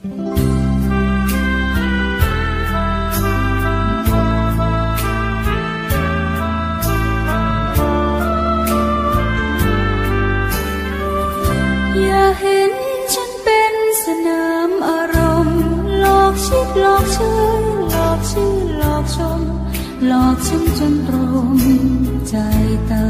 อย่าเห็นฉันเป็นสนามอารมณ์ หลอกชิดหลอกชื่อหลอกชื่อหลอกชม หลอกฉันจนตรมใจตา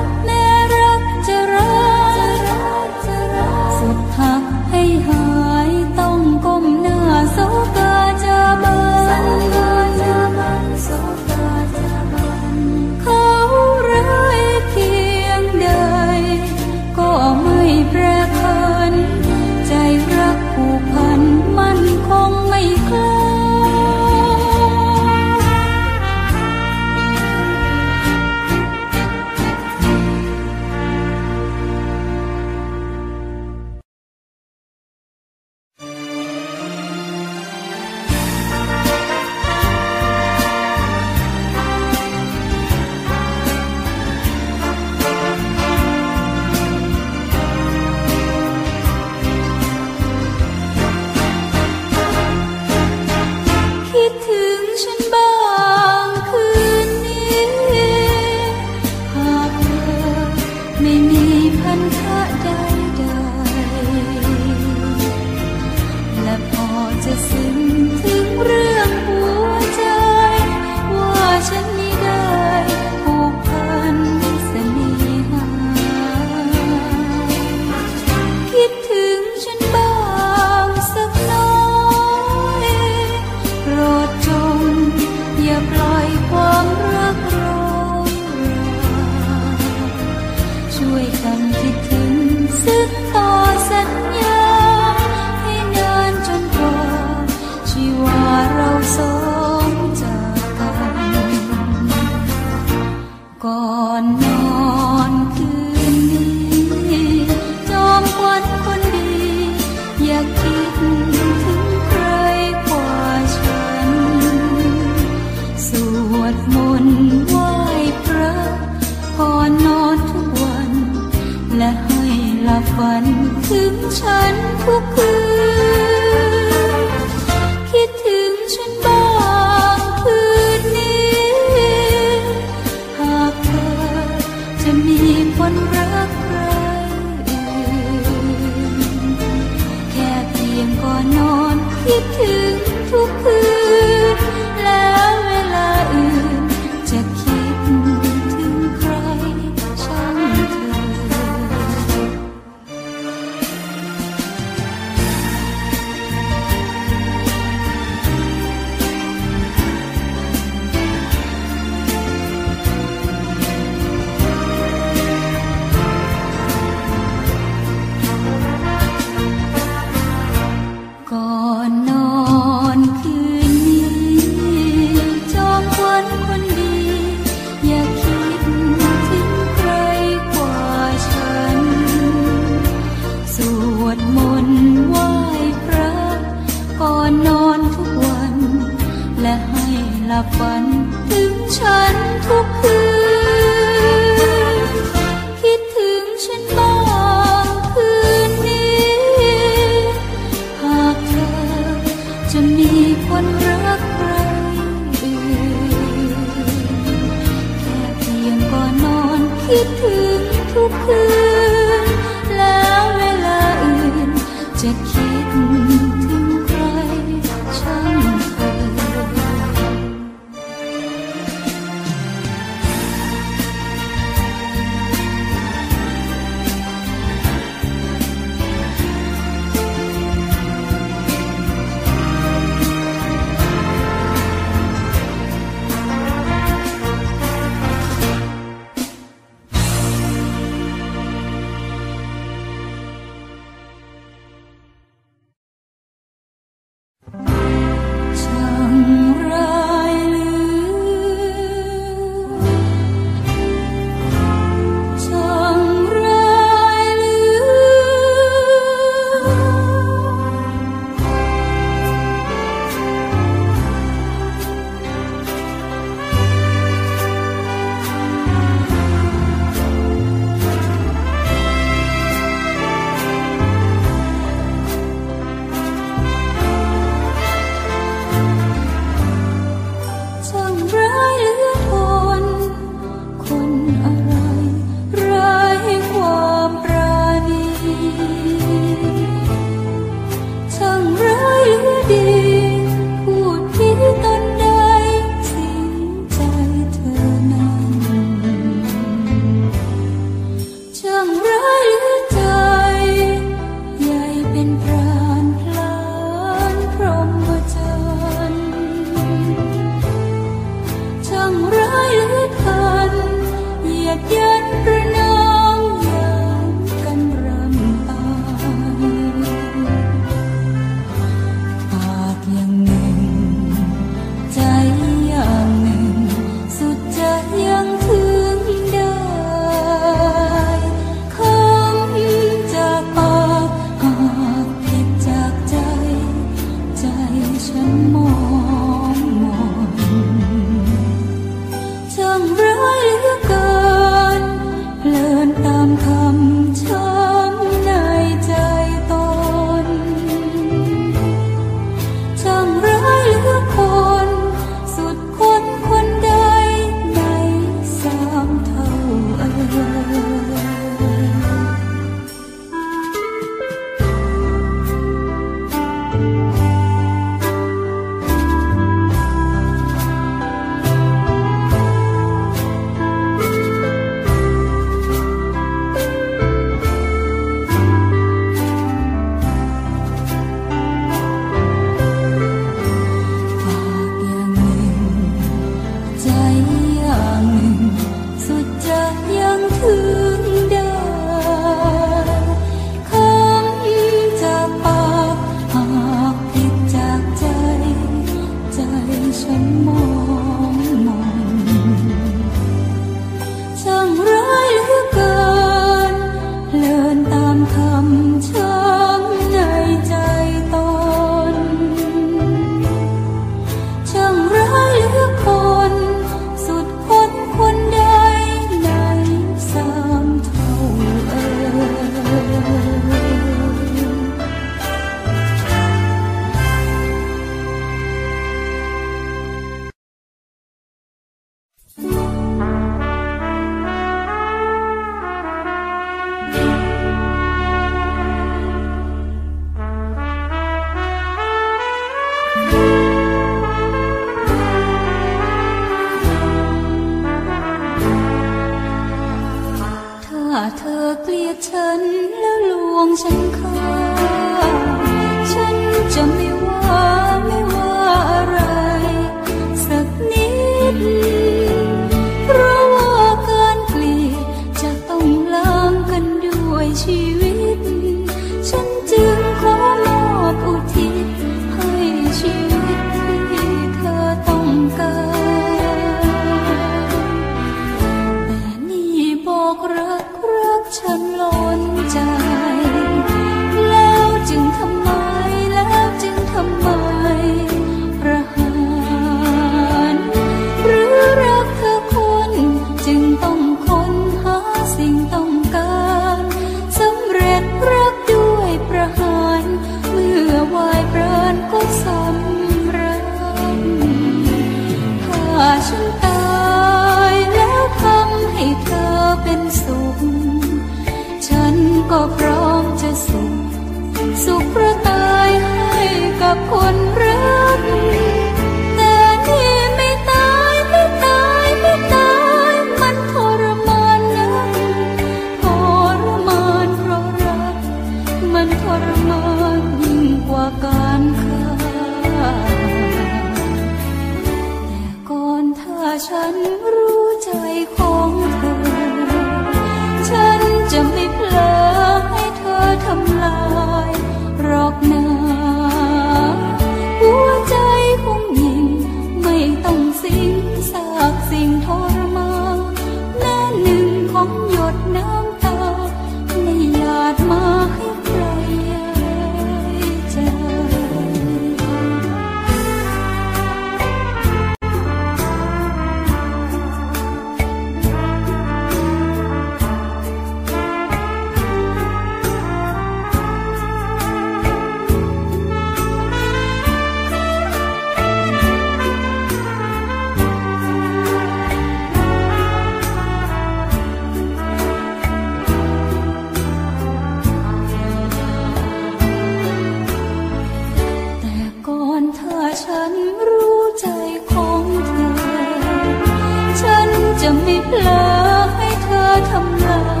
แม่หนึ่งขอ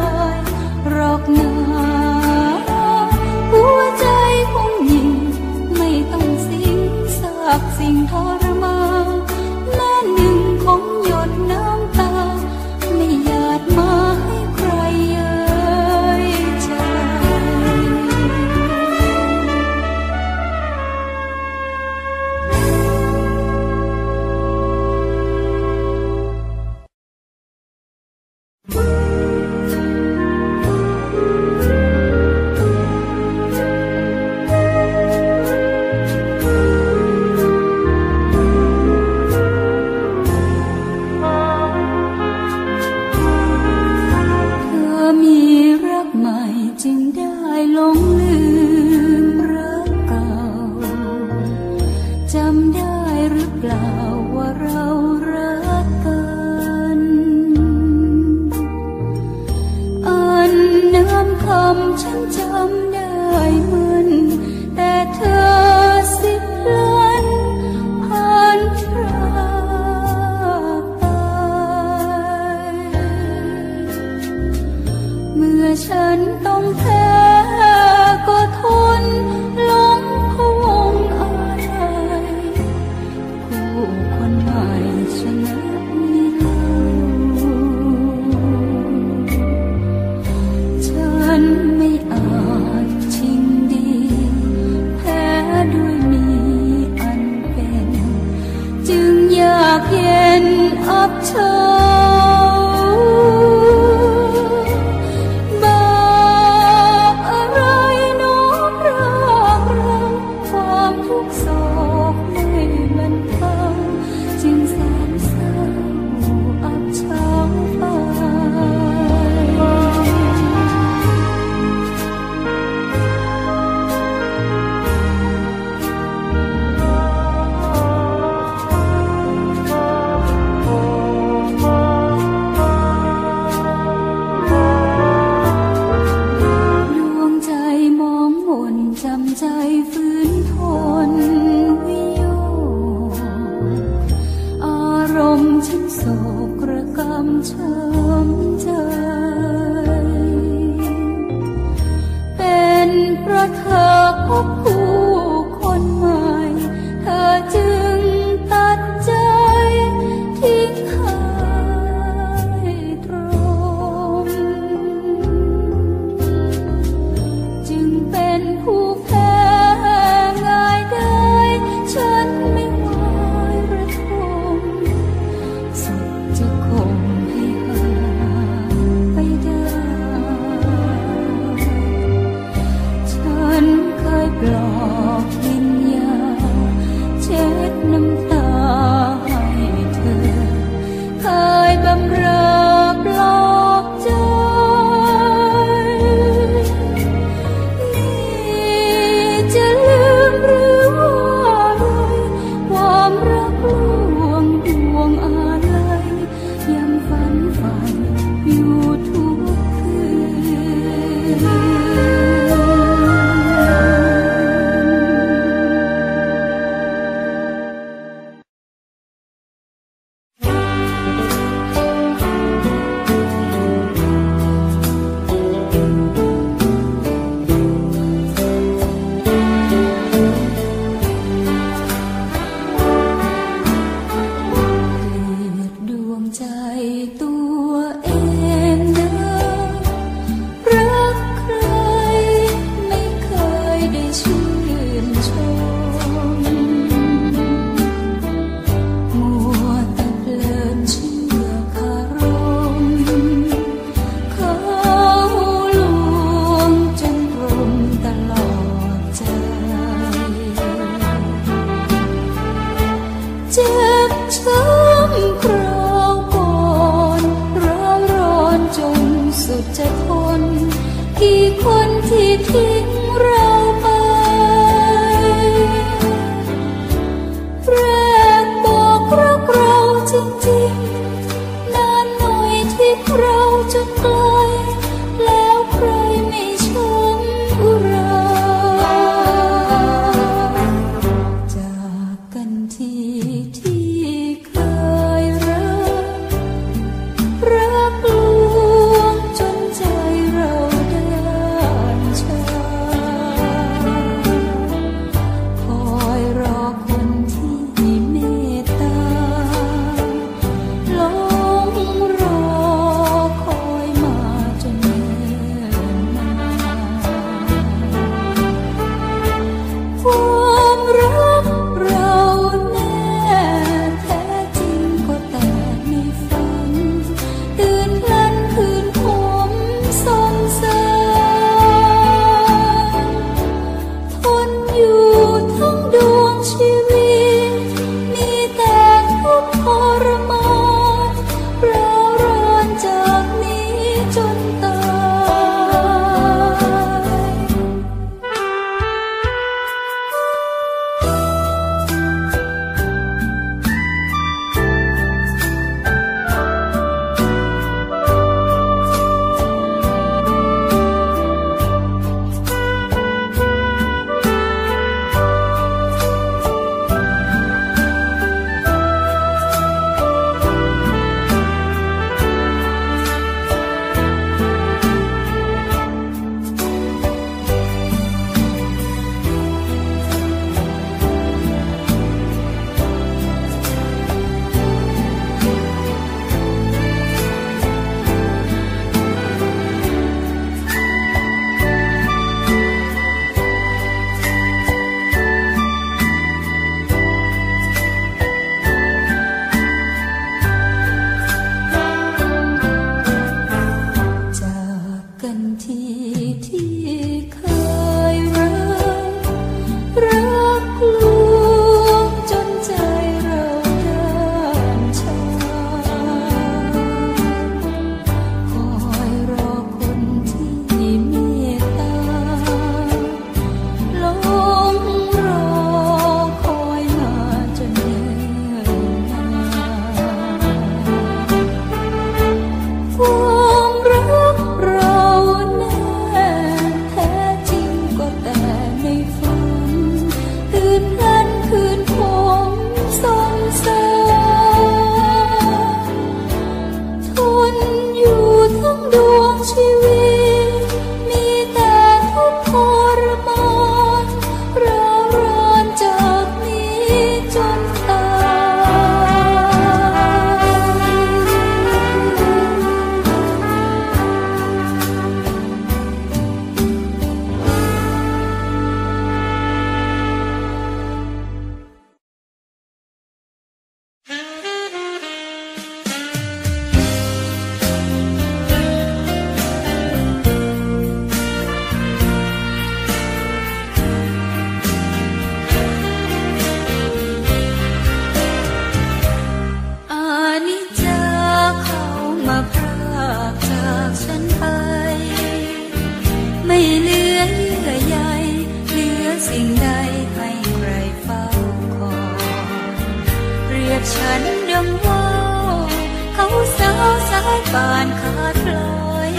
าวสายป่านขาดลอย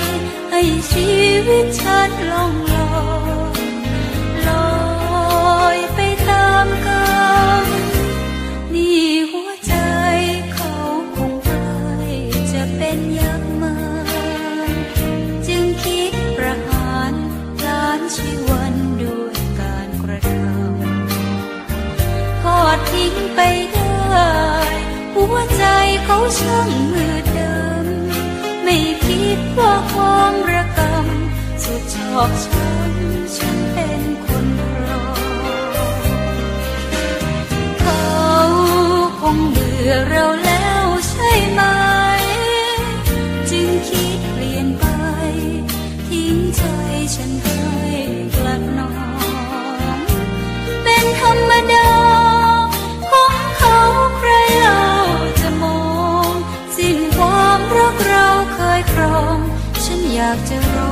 ให้ชีวิตฉันลงลอยลอยไปตามกันนี่หัวใจเขาคงปล่จะเป็นยักษ์มาจึงคิดประหารล้านชีวันด้วยการกระทำทอดทิ้งไปได้ หัวใจเขาช่างมือ ไม่คิดว่าความระกำสุดชอบฉันฉันเป็นคนรอ เขาคงเบื่อเราแล้ว after all.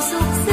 そ。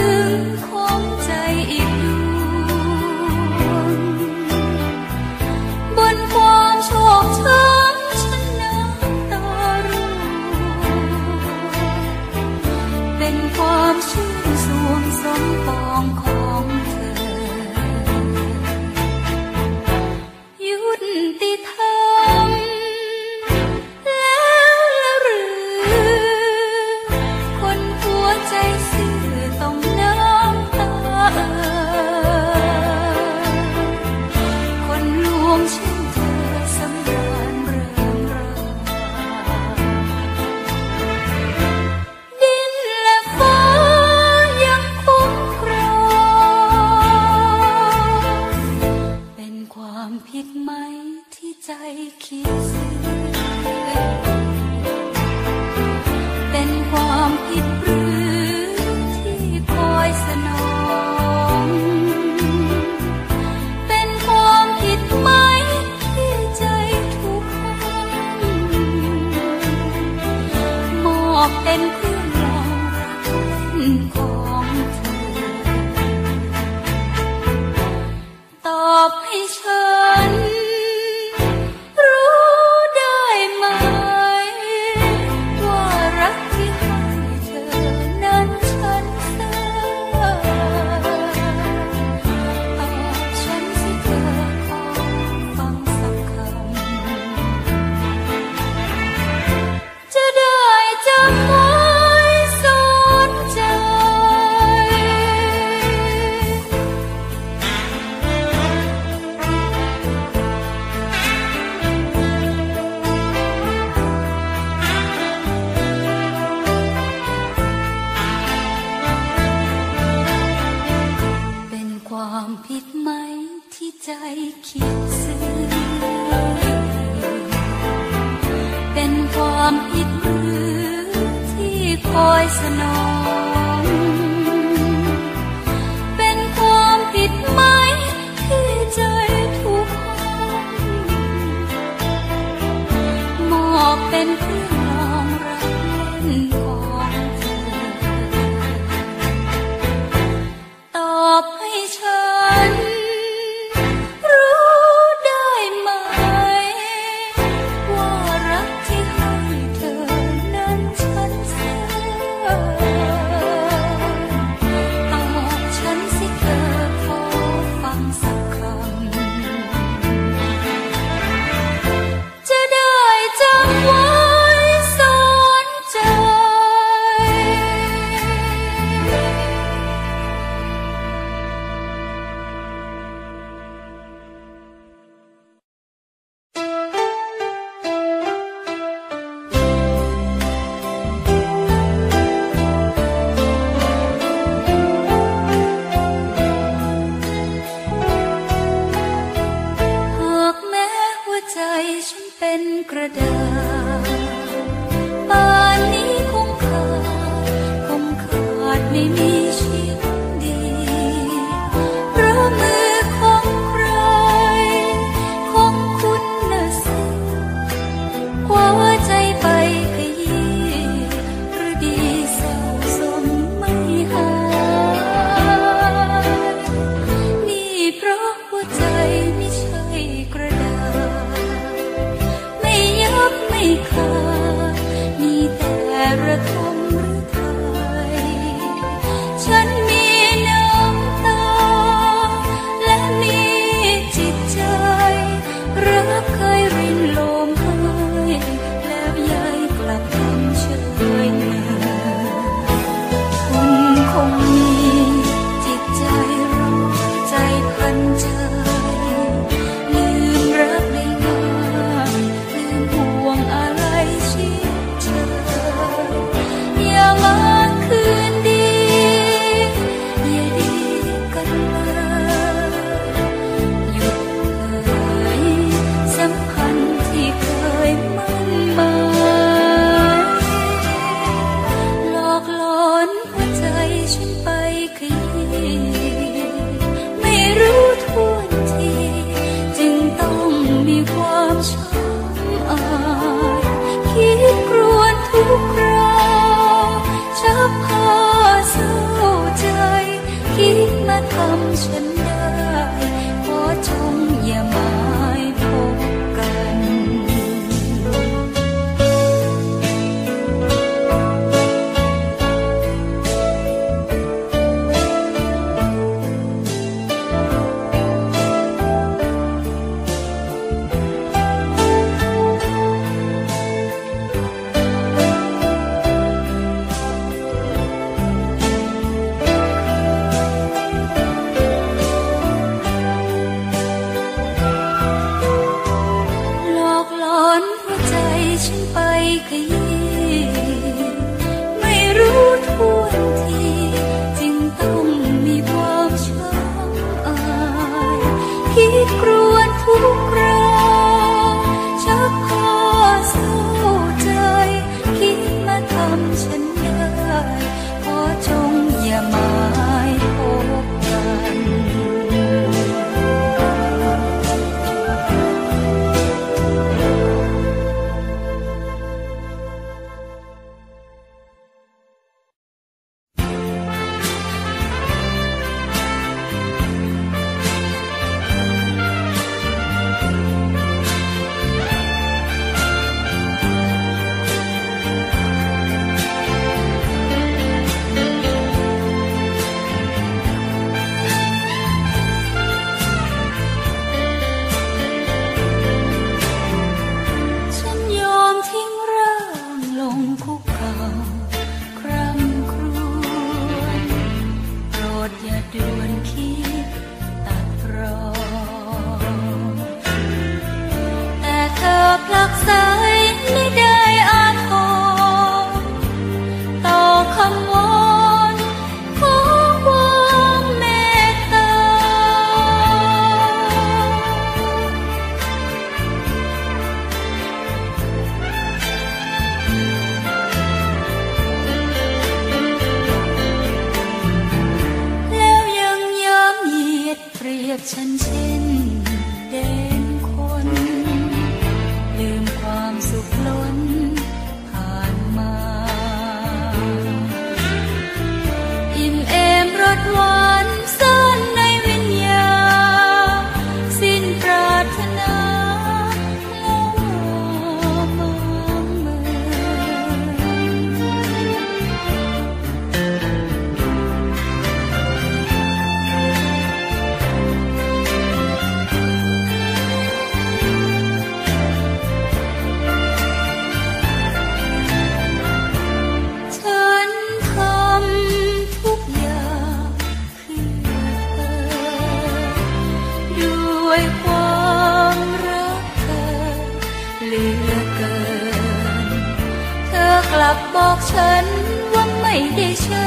ลับบอกฉันว่าไม่ได้เชิ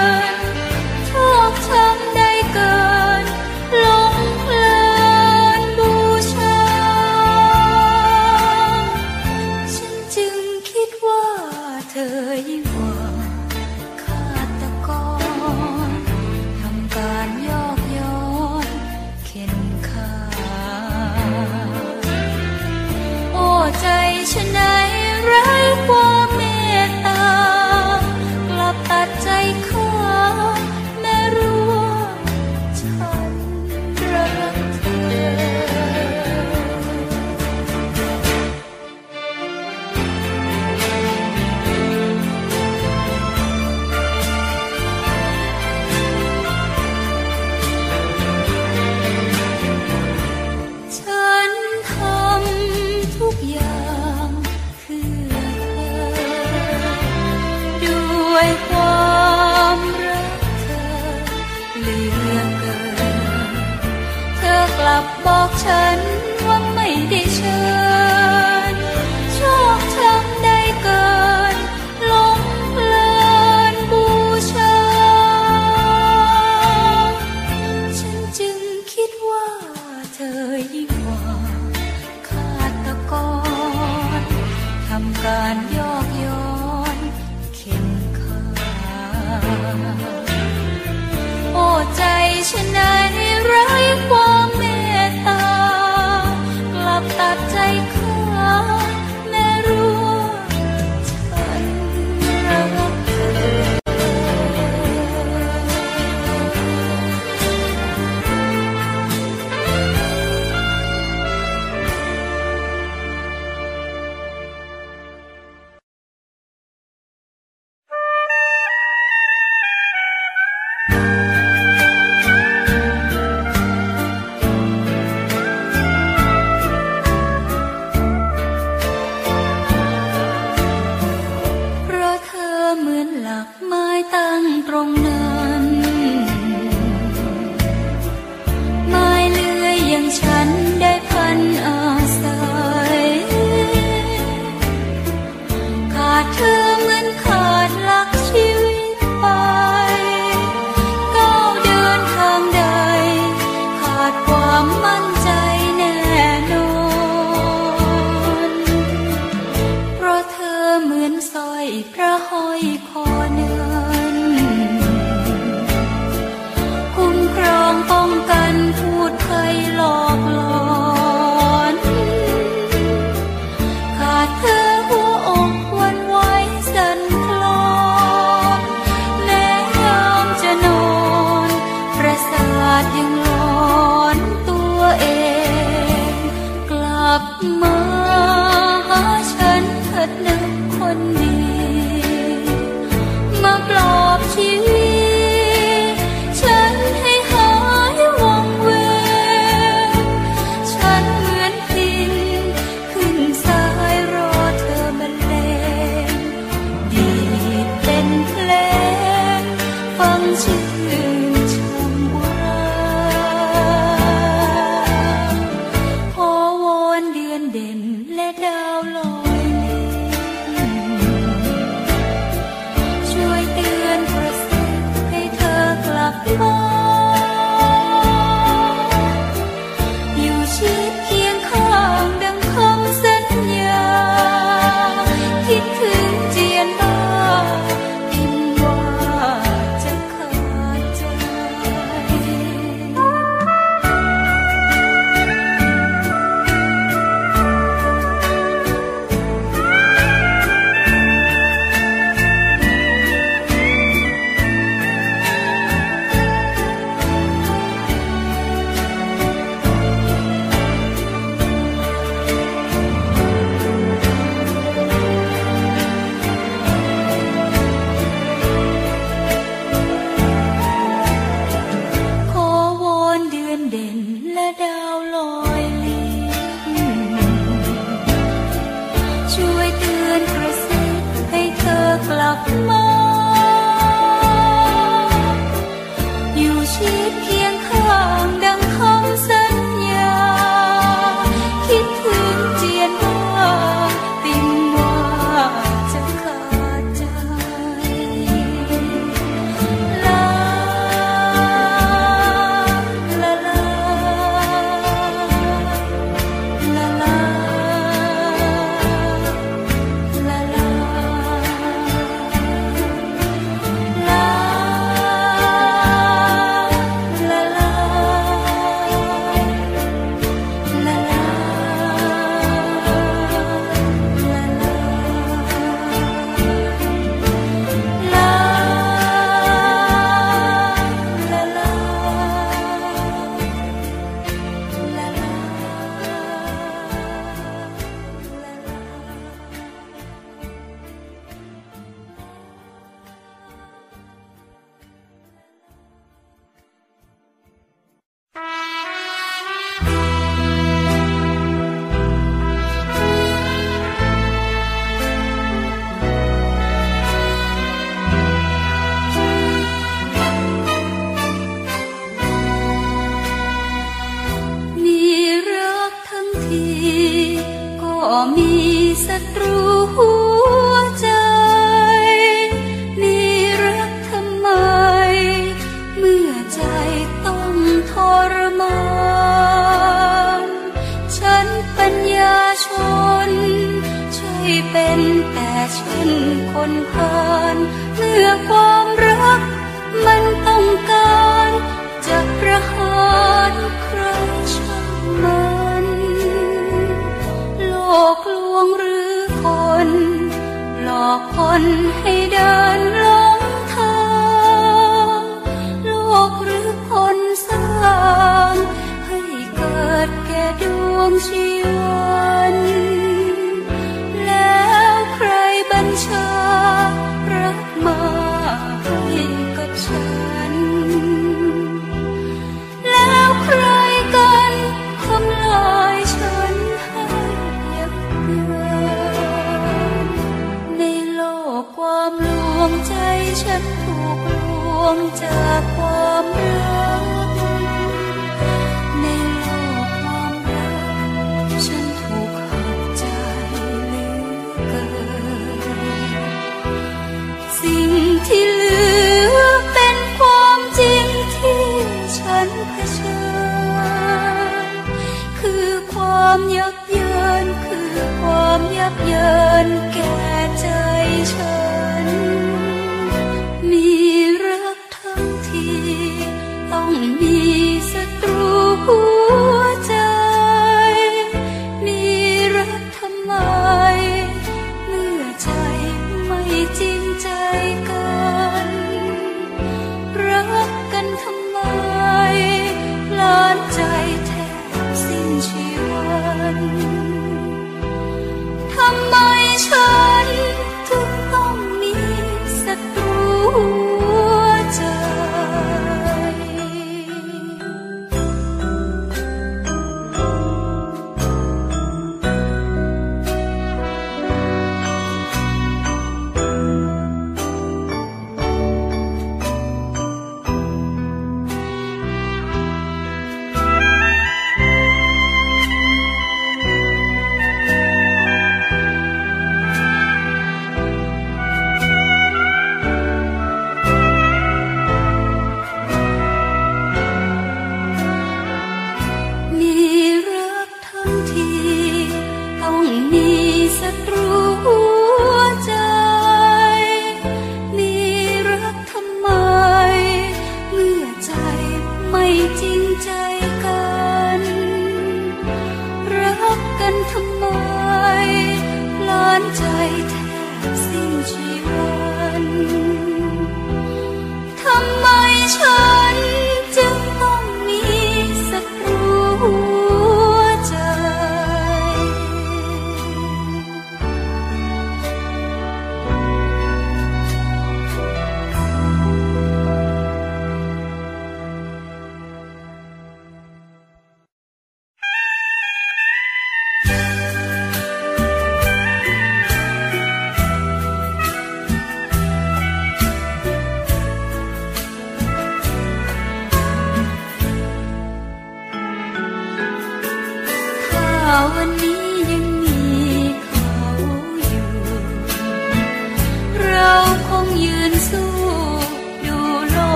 ญ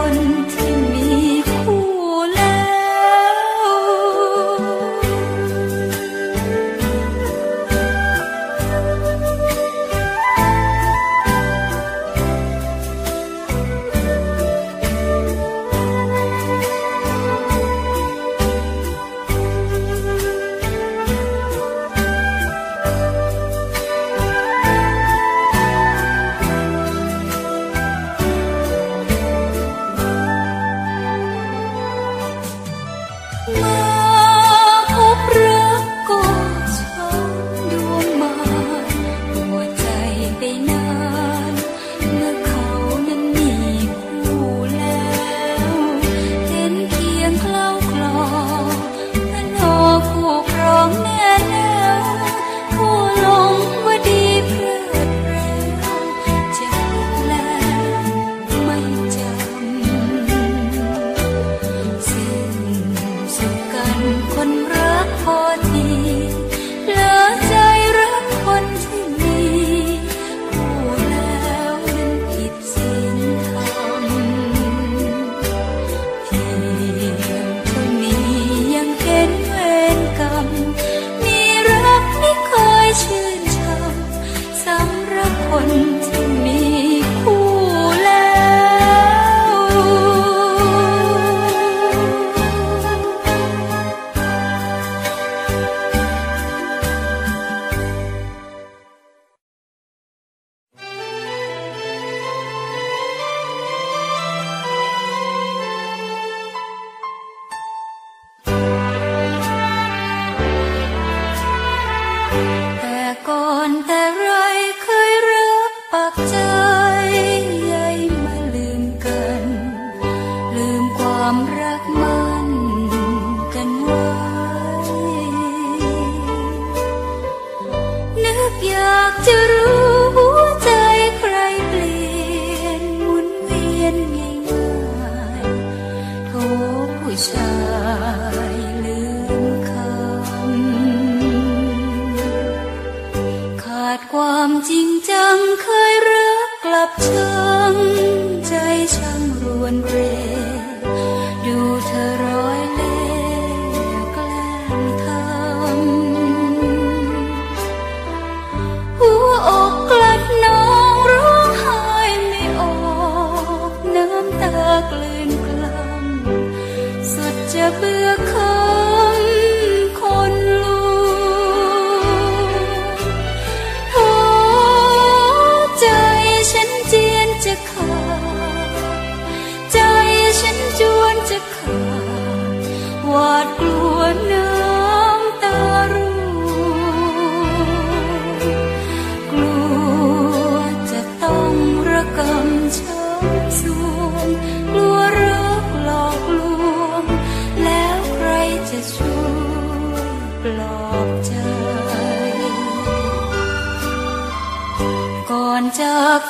春天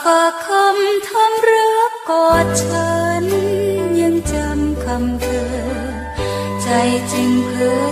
ฝากคำทำรักกอดฉัน ยังจำคำเธอ ใจจึงเพื่อ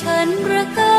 ฉันระกา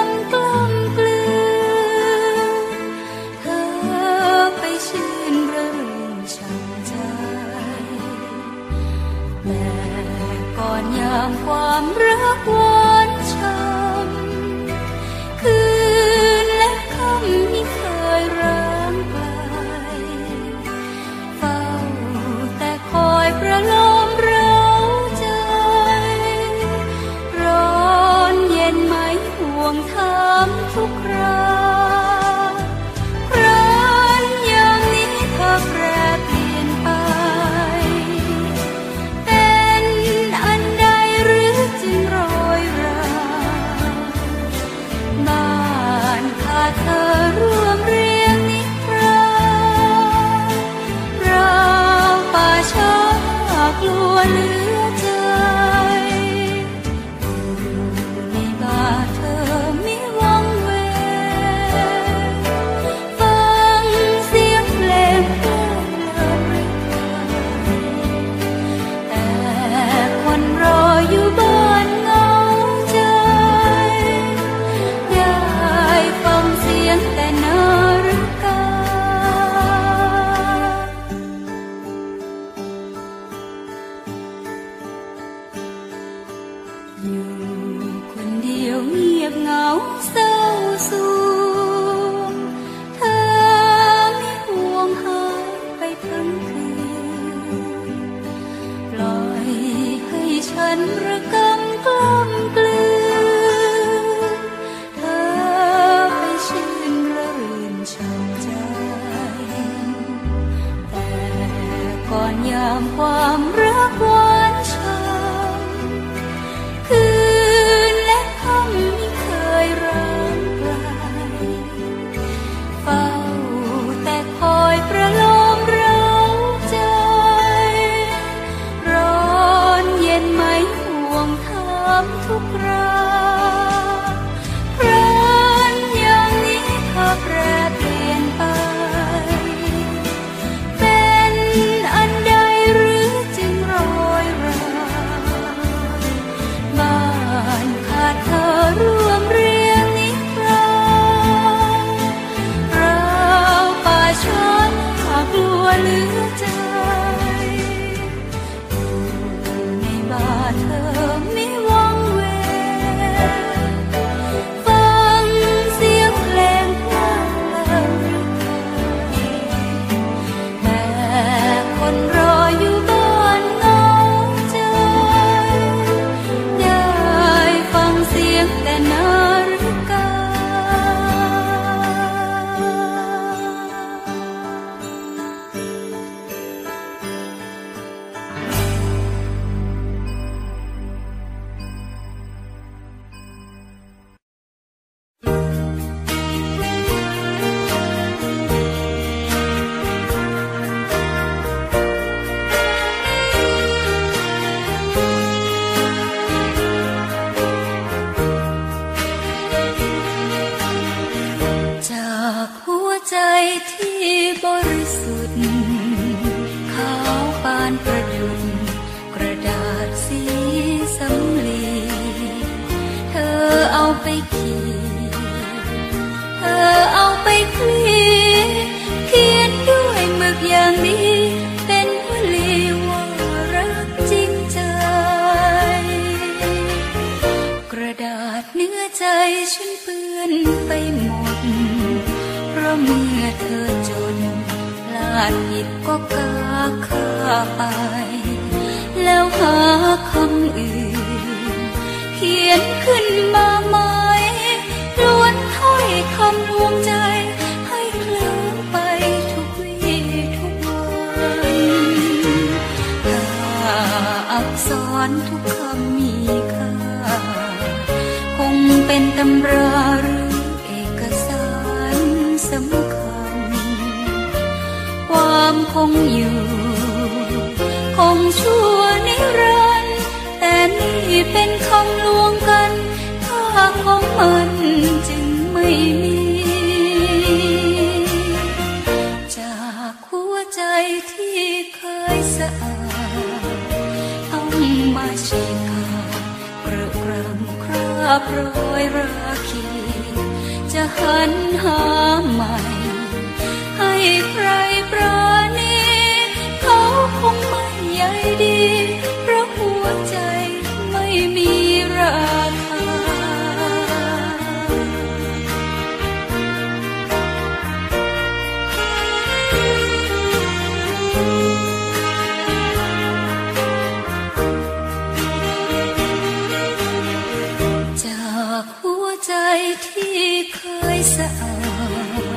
ที่เคยสะอา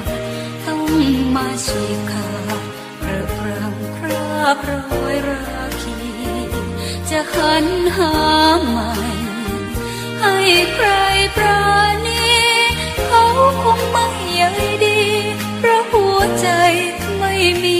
ดต้องมาฉีกขาดเปรอะรังคราบรอยราคี จะหันหาใหม่ ให้ใครปราณีเขาคงไม่ใยดีเพราะหัวใจไม่มี